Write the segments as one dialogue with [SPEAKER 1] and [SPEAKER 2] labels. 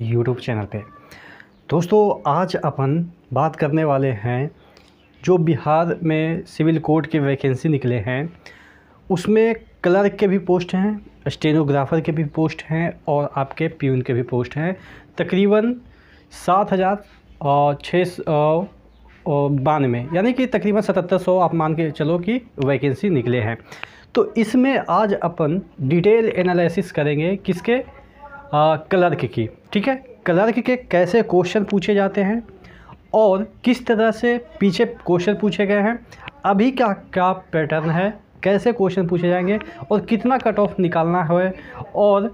[SPEAKER 1] YouTube channel पे। दोस्तों, आज अपन बात करने वाले हैं, जो बिहार में सिविल कोर्ट के वैकेंसी निकले हैं, उसमें क्लर्क के भी पोस्ट हैं, स्टेनोग्राफर के भी पोस्ट हैं और आपके प्यून के भी पोस्ट हैं। तकरीबन सात हज़ार और छः सौ बानवे, यानी कि तकरीबन सतहत्तर सौ आप मान के चलो कि वैकेंसी निकले हैं। तो इसमें आज अपन डिटेल एनालिसिस करेंगे, किसके क्लर्क की ठीक है? क्लर्क के कैसे क्वेश्चन पूछे जाते हैं और किस तरह से पीछे क्वेश्चन पूछे गए हैं, अभी क्या क्या पैटर्न है, कैसे क्वेश्चन पूछे जाएँगे और कितना कट ऑफ़ निकालना है और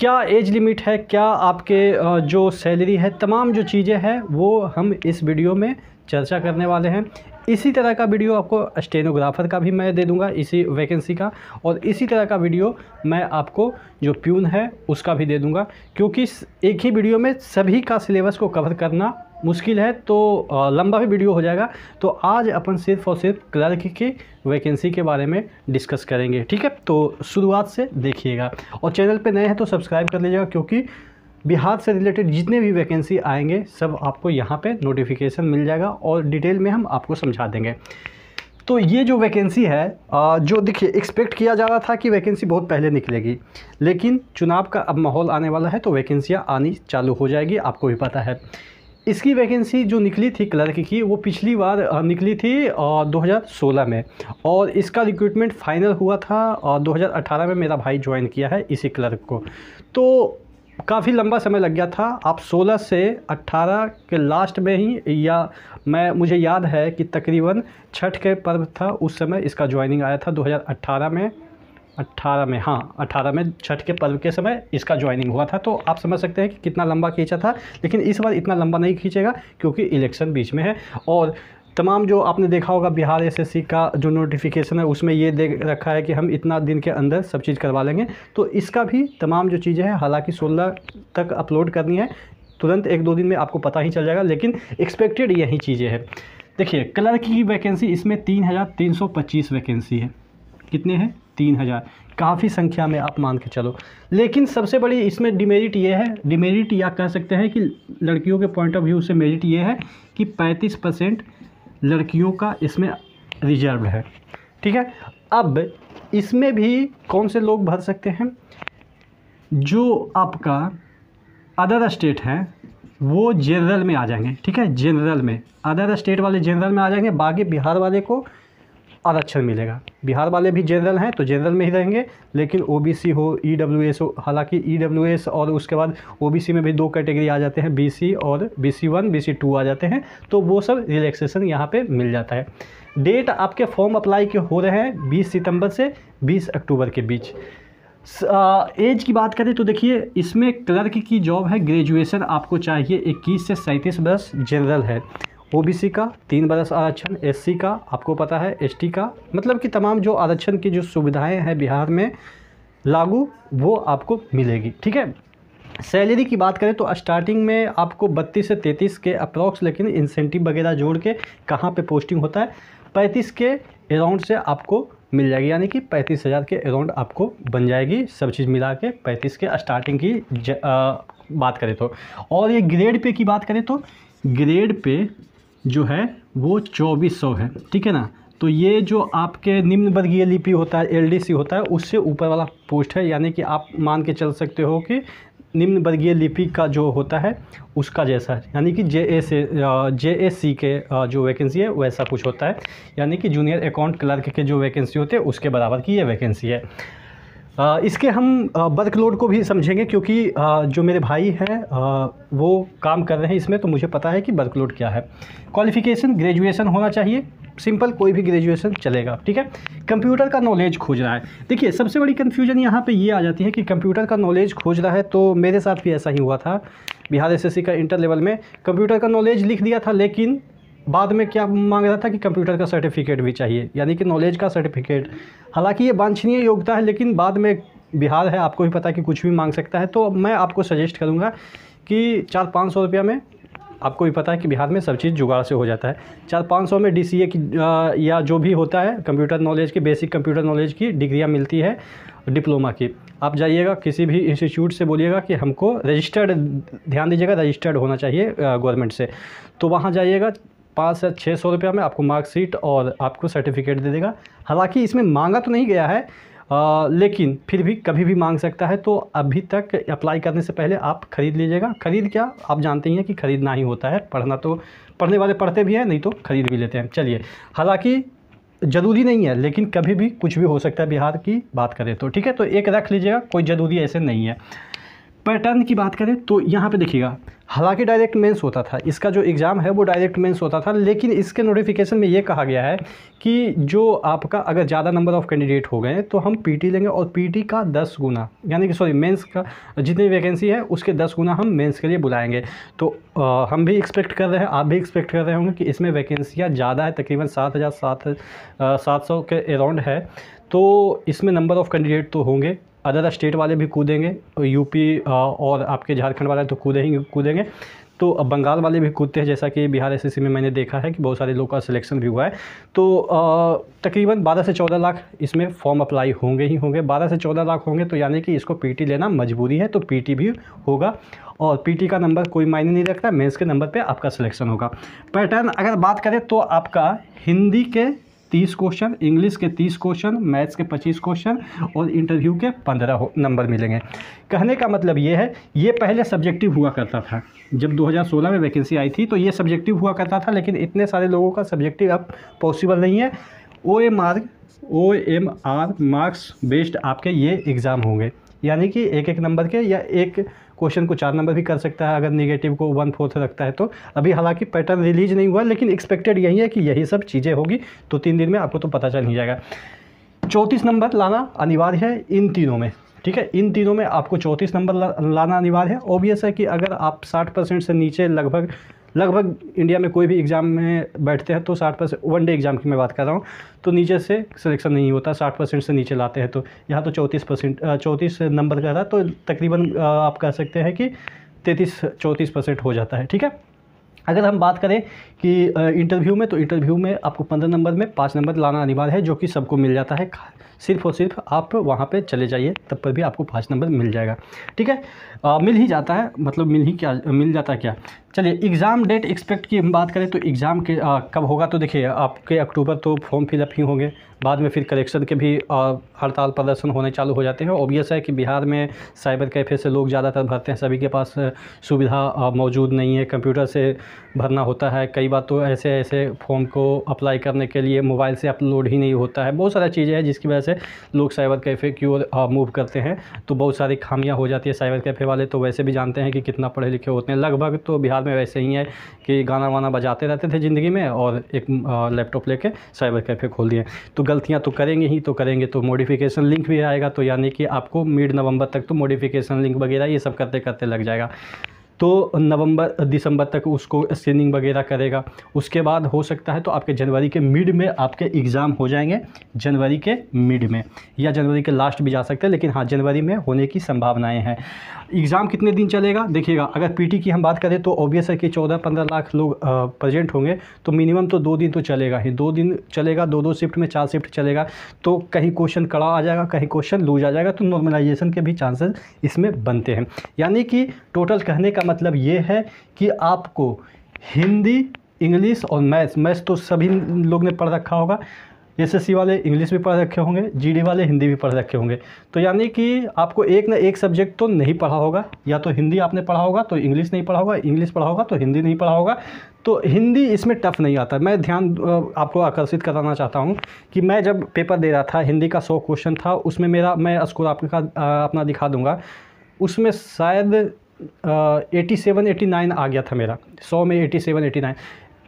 [SPEAKER 1] क्या एज लिमिट है, क्या आपके जो सैलरी है, तमाम जो चीज़ें हैं, वो हम इस वीडियो में चर्चा करने वाले हैं। इसी तरह का वीडियो आपको स्टेनोग्राफर का भी मैं दे दूँगा, इसी वैकेंसी का। और इसी तरह का वीडियो मैं आपको जो प्यून है, उसका भी दे दूँगा। क्योंकि एक ही वीडियो में सभी का सिलेबस को कवर करना मुश्किल है तो लंबा भी वीडियो हो जाएगा। तो आज अपन सिर्फ़ और सिर्फ़ क्लर्क की वैकेंसी के बारे में डिस्कस करेंगे, ठीक है? तो शुरुआत से देखिएगा। और चैनल पे नए हैं तो सब्सक्राइब कर लीजिएगा, क्योंकि बिहार से रिलेटेड जितने भी वैकेंसी आएँगे, सब आपको यहाँ पे नोटिफिकेशन मिल जाएगा और डिटेल में हम आपको समझा देंगे। तो ये जो वैकेंसी है जो देखिए एक्सपेक्ट किया जा रहा था कि वैकेंसी बहुत पहले निकलेगी, लेकिन चुनाव का अब माहौल आने वाला है तो वैकेंसियाँ आनी चालू हो जाएगी, आपको भी पता है। इसकी वैकेंसी जो निकली थी क्लर्क की, वो पिछली बार निकली थी 2016 में, और इसका रिक्रूटमेंट फाइनल हुआ था और 2018 में मेरा भाई ज्वाइन किया है इसी क्लर्क को। तो काफ़ी लंबा समय लग गया था। आप 16 से 18 के लास्ट में ही या मैं, मुझे याद है कि तकरीबन छठ के पर्व था, उस समय इसका ज्वाइनिंग आया था 2018 में। 18 में हाँ 18 में छठ के पर्व के समय इसका ज्वाइनिंग हुआ था। तो आप समझ सकते हैं कि कितना लंबा खींचा था, लेकिन इस बार इतना लंबा नहीं खींचेगा क्योंकि इलेक्शन बीच में है। और तमाम जो आपने देखा होगा बिहार एसएससी का जो नोटिफिकेशन है, उसमें ये दे रखा है कि हम इतना दिन के अंदर सब चीज़ करवा लेंगे। तो इसका भी तमाम जो चीज़ें हैं, हालाँकि सोलह तक अपलोड करनी है, तुरंत एक दो दिन में आपको पता ही चल जाएगा, लेकिन एक्सपेक्टेड यही चीज़ें हैं। देखिए क्लर्क की वैकेंसी इसमें तीन हज़ार तीन सौ पच्चीस वैकेंसी है। कितने हैं? तीन हज़ार। काफ़ी संख्या में आप मान के चलो। लेकिन सबसे बड़ी इसमें डिमेरिट ये है डिमेरिट या कह सकते हैं कि लड़कियों के पॉइंट ऑफ़ व्यू से मेरिट ये है कि पैंतीस परसेंट लड़कियों का इसमें रिज़र्व है। ठीक है? अब इसमें भी कौन से लोग भर सकते हैं? जो आपका अदर स्टेट है, वो जनरल में आ जाएँगे। ठीक है? जनरल में। अदर स्टेट वाले जनरल में आ जाएँगे। बाकी बिहार वाले को आरक्षण मिलेगा। बिहार वाले भी जनरल हैं तो जनरल में ही रहेंगे, लेकिन ओबीसी हो ईडब्ल्यूएस हो, हालाँकि ईडब्ल्यूएस और उसके बाद ओबीसी में भी दो कैटेगरी आ जाते हैं बीसी और बीसी वन बीसी टू आ जाते हैं तो वो सब रिलैक्सेशन यहाँ पे मिल जाता है। डेट आपके फॉर्म अप्लाई के हो रहे हैं बीस सितंबर से बीस अक्टूबर के बीच। एज की बात करें तो देखिए, इसमें क्लर्क की जॉब है ग्रेजुएशन आपको चाहिए इक्कीस से सैंतीस वर्ष जनरल है। ओबीसी का तीन बरस आरक्षण एससी का आपको पता है एसटी का। मतलब कि तमाम जो आरक्षण की जो सुविधाएँ हैं बिहार में लागू वो आपको मिलेगी ठीक है? सैलरी की बात करें तो स्टार्टिंग में आपको 32 से 33 के अप्रॉक्स लेकिन इंसेंटिव वगैरह जोड़ के कहाँ पे पोस्टिंग होता है 35 के अराउंड से आपको मिल जाएगी यानी कि पैंतीस हज़ार के अराउंड आपको बन जाएगी सब चीज़ मिला के पैंतीस के स्टार्टिंग की ज, आ, बात करें तो। और ये ग्रेड पे की बात करें तो ग्रेड पे जो है, वो चौबीस सौ है। ठीक है ना? तो ये जो आपके निम्न वर्गीय लिपि होता है एलडीसी होता है, उससे ऊपर वाला पोस्ट है, यानी कि आप मान के चल सकते हो कि निम्न वर्गीय लिपि का जो होता है, उसका जैसा यानी कि जे ए से जे ए सी के जो वैकेंसी है, वैसा कुछ होता है। यानी कि जूनियर अकाउंट क्लर्क के जो वैकेंसी होते हैं, उसके बराबर की ये वैकेंसी है। इसके हम वर्कलोड को भी समझेंगे क्योंकि जो मेरे भाई हैं वो काम कर रहे हैं इसमें तो मुझे पता है कि वर्कलोड क्या है। क्वालिफ़िकेशन ग्रेजुएशन होना चाहिए। सिंपल कोई भी ग्रेजुएशन चलेगा, ठीक है? कंप्यूटर का नॉलेज खोज रहा है। देखिए, सबसे बड़ी कन्फ्यूज़न यहाँ पे ये आ जाती है कि कंप्यूटर का नॉलेज खोज रहा है तो मेरे साथ भी ऐसा ही हुआ था। बिहार एसएससी का इंटर लेवल में कंप्यूटर का नॉलेज लिख दिया था, लेकिन बाद में क्या मांग रहा था कि कंप्यूटर का सर्टिफिकेट भी चाहिए, यानी कि नॉलेज का सर्टिफिकेट हालाँकि ये वांछनीय योग्यता है, लेकिन बाद में बिहार है, आपको भी पता है कि कुछ भी मांग सकता है तो मैं आपको सजेस्ट करूँगा कि चार पाँच सौ रुपया में, आपको भी पता है कि बिहार में सब चीज़ जुगाड़ से हो जाता है। चार पाँच सौ में डी सी ए की या जो भी होता है कंप्यूटर नॉलेज की बेसिक कंप्यूटर नॉलेज की डिग्रियाँ मिलती है डिप्लोमा की। आप जाइएगा, किसी भी इंस्टीट्यूट से बोलिएगा कि हमको रजिस्टर्ड ध्यान दीजिएगा रजिस्टर्ड होना चाहिए गवर्नमेंट से। तो वहाँ जाइएगा पाँच से छः सौ रुपया में आपको मार्कशीट और आपको सर्टिफिकेट दे देगा। हालाँकि इसमें मांगा तो नहीं गया है आ, लेकिन फिर भी कभी भी मांग सकता है तो अभी तक अप्लाई करने से पहले आप ख़रीद लीजिएगा। ख़रीद क्या? आप जानते ही हैं कि ख़रीदना ही होता है पढ़ना तो पढ़ने वाले पढ़ते भी हैं नहीं तो ख़रीद भी लेते हैं। चलिए हालाँकि ज़रूरी नहीं है लेकिन कभी भी कुछ भी हो सकता है बिहार की बात करें तो ठीक है? तो एक रख लीजिएगा कोई ज़रूरी ऐसे नहीं है। पैटर्न की बात करें तो यहाँ पे देखिएगा हालाँकि डायरेक्ट मेंस होता था इसका जो एग्ज़ाम है वो डायरेक्ट मेंस होता था लेकिन इसके नोटिफिकेशन में ये कहा गया है कि जो आपका अगर ज़्यादा नंबर ऑफ़ कैंडिडेट हो गए तो हम पीटी लेंगे और पीटी का दस गुना यानी कि सॉरी मेंस का जितनी वैकेंसी है उसके दस गुना हम मेंस के लिए बुलाएँगे। तो आ, हम भी एक्सपेक्ट कर रहे हैं आप भी एक्सपेक्ट कर रहे होंगे कि इसमें वैकेंसियाँ ज़्यादा है तकरीबन सात हज़ार सात सात सौ के अराउंड है। तो इसमें नंबर ऑफ़ कैंडिडेट तो होंगे अदर स्टेट वाले भी कूदेंगे, यूपी और आपके झारखंड वाले तो कूदे ही कूदेंगे। तो बंगाल वाले भी कूदते हैं, जैसा कि बिहार एसएससी में मैंने देखा है कि बहुत सारे लोग का सिलेक्शन भी हुआ है। तो तकरीबन 12 से 14 लाख इसमें फॉर्म अप्लाई होंगे ही होंगे। 12 से 14 लाख होंगे तो यानी कि इसको पीटी लेना मजबूरी है तो पीटी भी होगा। और पीटी का नंबर कोई मायने नहीं रखता मेंस के नंबर पे आपका सिलेक्शन होगा। पैटर्न अगर बात करें तो आपका हिंदी के तीस क्वेश्चन, इंग्लिश के तीस क्वेश्चन, मैथ्स के पच्चीस क्वेश्चन और इंटरव्यू के पंद्रह नंबर मिलेंगे। कहने का मतलब ये है, ये पहले सब्जेक्टिव हुआ करता था। जब 2016 में वैकेंसी आई थी तो ये सब्जेक्टिव हुआ करता था, लेकिन इतने सारे लोगों का सब्जेक्टिव अब पॉसिबल नहीं है। O M R O M R marks based आपके ये एग्ज़ाम होंगे। यानी कि एक एक नंबर के या एक क्वेश्चन को चार नंबर भी कर सकता है, अगर निगेटिव को वन फोर्थ रखता है तो। अभी हालाँकि पैटर्न रिलीज़ नहीं हुआ, लेकिन एक्सपेक्टेड यही है कि यही सब चीज़ें होगी। तो तीन दिन में आपको तो पता चल ही जाएगा। चौंतीस नंबर लाना अनिवार्य है इन तीनों में, ठीक है? इन तीनों में आपको चौंतीस नंबर लाना अनिवार्य है। ओबियस है कि अगर आप साठ परसेंट से नीचे लगभग लगभग इंडिया में कोई भी एग्ज़ाम में बैठते हैं तो साठ परसेंट वन डे एग्ज़ाम की मैं बात कर रहा हूँ। तो नीचे से सिलेक्शन नहीं होता साठ परसेंट से नीचे लाते हैं तो यहाँ तो चौंतीस परसेंट चौंतीस नंबर का था तो तकरीबन आप कह सकते हैं कि तैंतीस चौंतीस परसेंट हो जाता है ठीक है? अगर हम बात करें कि इंटरव्यू में तो इंटरव्यू में आपको पंद्रह नंबर में पाँच नंबर लाना अनिवार्य है जो कि सबको मिल जाता है। सिर्फ़ और सिर्फ़ आप वहाँ पे चले जाइए तब पर भी आपको पाँच नंबर मिल जाएगा ठीक है? आ, मिल ही जाता है मतलब मिल ही क्या मिल जाता है क्या? चलिए एग्ज़ाम डेट एक्सपेक्ट की हम बात करें तो एग्ज़ाम के आ, कब होगा? तो देखिए आपके अक्टूबर तो फॉर्म फिलअप ही होंगे। बाद में फिर कलेक्शन के भी हड़ताल प्रदर्शन होने चालू हो जाते हैं। ऑब्वियस है कि बिहार में साइबर कैफ़े से लोग ज़्यादातर भरते हैं। सभी के पास सुविधा मौजूद नहीं है। कंप्यूटर से भरना होता है। कई बार तो ऐसे ऐसे फॉर्म को अप्लाई करने के लिए मोबाइल से अपलोड ही नहीं होता है। बहुत सारी चीज़ें हैं जिसकी वजह से लोग साइबर कैफ़े की ओर मूव करते हैं। तो बहुत सारी खामियाँ हो जाती है। साइबर कैफ़े वाले तो वैसे भी जानते हैं कि कितना पढ़े लिखे होते हैं। लगभग तो बिहार में वैसे ही है कि गाना वाना बजाते रहते थे ज़िंदगी में और एक लैपटॉप लेके साइबर कैफ़े खोल दिए। तो गलतियाँ तो करेंगे ही तो करेंगे तो मोडिफिकेशन लिंक भी आएगा तो यानी कि आपको मिड नवंबर तक तो मोडिफिकेशन लिंक वगैरह ये सब करते करते लग जाएगा। तो नवंबर, दिसंबर तक उसको स्क्रीनिंग वगैरह करेगा। उसके बाद हो सकता है तो आपके जनवरी के मिड में आपके एग्ज़ाम हो जाएँगे, जनवरी के मिड में, या जनवरी के लास्ट भी जा सकते हैं, लेकिन हाँ जनवरी में होने की संभावनाएँ हैं। एग्ज़ाम कितने दिन चलेगा? देखिएगा, अगर पीटी की हम बात करें तो ऑब्वियस है कि चौदह पंद्रह लाख लोग प्रजेंट होंगे तो मिनिमम तो दो दिन तो चलेगा ही। दो दिन चलेगा दो दो शिफ्ट में चार शिफ्ट चलेगा तो कहीं क्वेश्चन कड़ा आ जाएगा, कहीं क्वेश्चन लूज आ जाएगा तो नॉर्मलाइजेशन के भी चांसेस इसमें बनते हैं। यानी कि टोटल कहने का मतलब ये है कि आपको हिंदी, इंग्लिश और मैथ्स मैथ्स तो सभी लोग ने पढ़ रखा होगा। एसएससी वाले इंग्लिश भी पढ़ रखे होंगे, जीडी वाले हिंदी भी पढ़ रखे होंगे। तो यानी कि आपको एक ना एक सब्जेक्ट तो नहीं पढ़ा होगा। या तो हिंदी आपने पढ़ा होगा तो इंग्लिश नहीं पढ़ा होगा, इंग्लिश पढ़ा होगा तो हिंदी नहीं पढ़ा होगा। तो हिंदी इसमें टफ नहीं आता। मैं ध्यान आपको आकर्षित कराना चाहता हूँ कि मैं जब पेपर दे रहा था, हिंदी का सौ क्वेश्चन था, उसमें मेरा, मैं स्कोर आपका अपना दिखा दूँगा। उसमें शायद एटी सेवन, एटी नाइन आ गया था मेरा। सौ में एटी सेवन, एटी नाइन।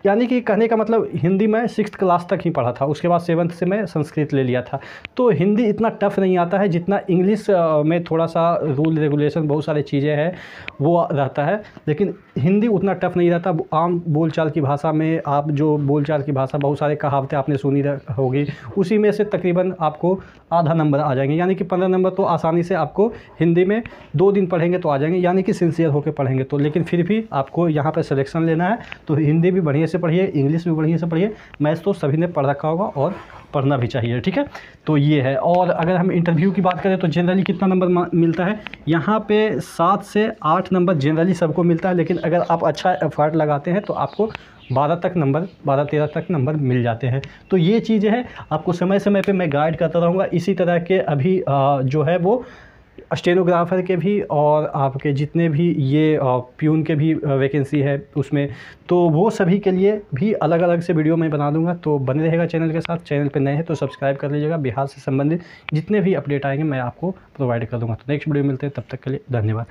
[SPEAKER 1] यानी कि कहने का मतलब हिंदी मैं सिक्स क्लास तक ही पढ़ा था। उसके बाद सेवन्थ से मैं संस्कृत ले लिया था। तो हिंदी इतना टफ नहीं आता है जितना इंग्लिश में थोड़ा सा रूल रेगुलेशन, बहुत सारी चीज़ें हैं, वो रहता है। लेकिन हिंदी उतना टफ नहीं रहता। आम बोलचाल की भाषा में आप जो बोलचाल की भाषा, बहुत सारे कहावतें आपने सुनी होगी, उसी में से तकरीबन आपको आधा नंबर आ जाएँगे। यानी कि पंद्रह नंबर तो आसानी से आपको हिंदी में दो दिन पढ़ेंगे तो आ जाएँगे, यानी कि सिंसियर होकर पढ़ेंगे तो। लेकिन फिर भी आपको यहाँ पर सिलेक्शन लेना है तो हिंदी भी बढ़िया से पढ़िए इंग्लिश भी बढ़िया से पढ़िए, मैथ्स तो सभी ने पढ़ रखा होगा और पढ़ना भी चाहिए, ठीक है? तो ये है। और अगर हम इंटरव्यू की बात करें तो जनरली कितना नंबर मिलता है? यहाँ पे सात से आठ नंबर जनरली सबको मिलता है, लेकिन अगर आप अच्छा एफर्ट लगाते हैं तो आपको बारह तक नंबर बारह तेरह तक नंबर मिल जाते हैं। तो ये चीज़ें हैं। आपको समय समय पर मैं गाइड करता रहूँगा। इसी तरह के अभी जो है वो स्टेनोग्राफ़र के भी और आपके जितने भी ये प्यून के भी वैकेंसी है उसमें तो वो सभी के लिए भी अलग अलग से वीडियो मैं बना दूँगा। तो बने रहेगा चैनल के साथ। चैनल पे नए हैं तो सब्सक्राइब कर लीजिएगा। बिहार से संबंधित जितने भी अपडेट आएँगे मैं आपको प्रोवाइड कर दूँगा। तो नेक्स्ट वीडियो मिलते हैं। तब तक के लिए धन्यवाद।